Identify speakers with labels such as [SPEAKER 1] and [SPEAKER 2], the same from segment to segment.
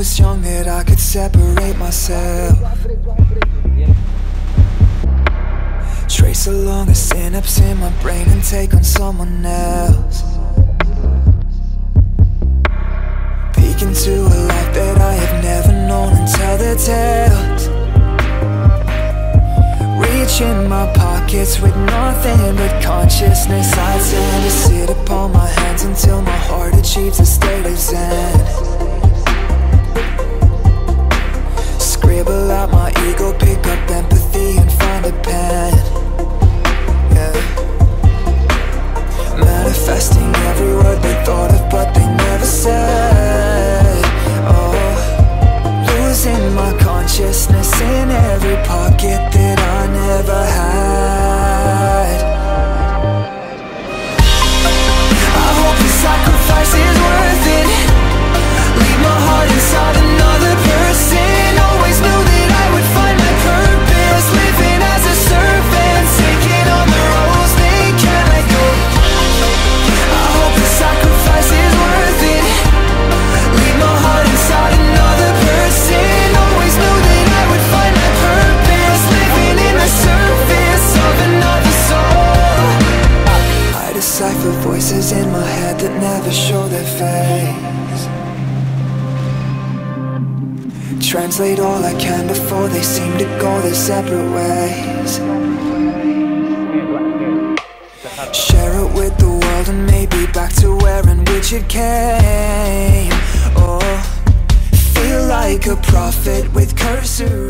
[SPEAKER 1] was young that I could separate myself. Trace along the synapse in my brain and take on someone else. Peek into a life that I have never known and tell their tales. Reach in my pockets with nothing but consciousness. I tend voices in my head that never show their face. Translate all I can before they seem to go their separate ways. Share it with the world and maybe back to where and which it came. Oh, feel like a prophet with cursory.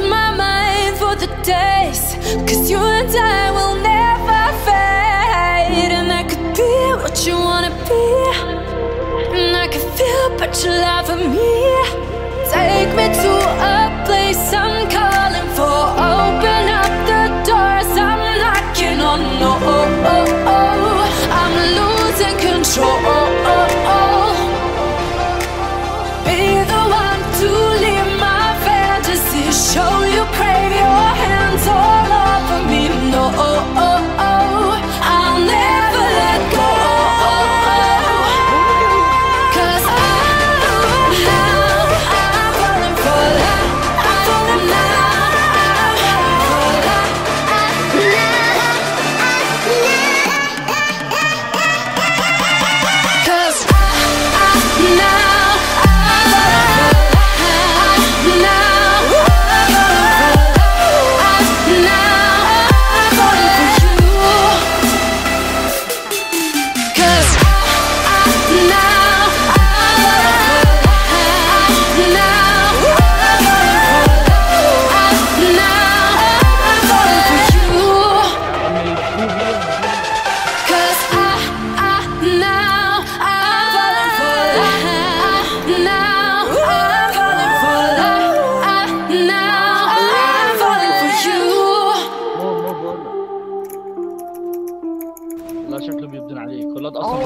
[SPEAKER 2] losing my mind for the days. Cause you and I will never fade. And I could be what you wanna be. And I can feel, but you lie for me.
[SPEAKER 3] لا شكله بيبدن عليك. ولاد أصلا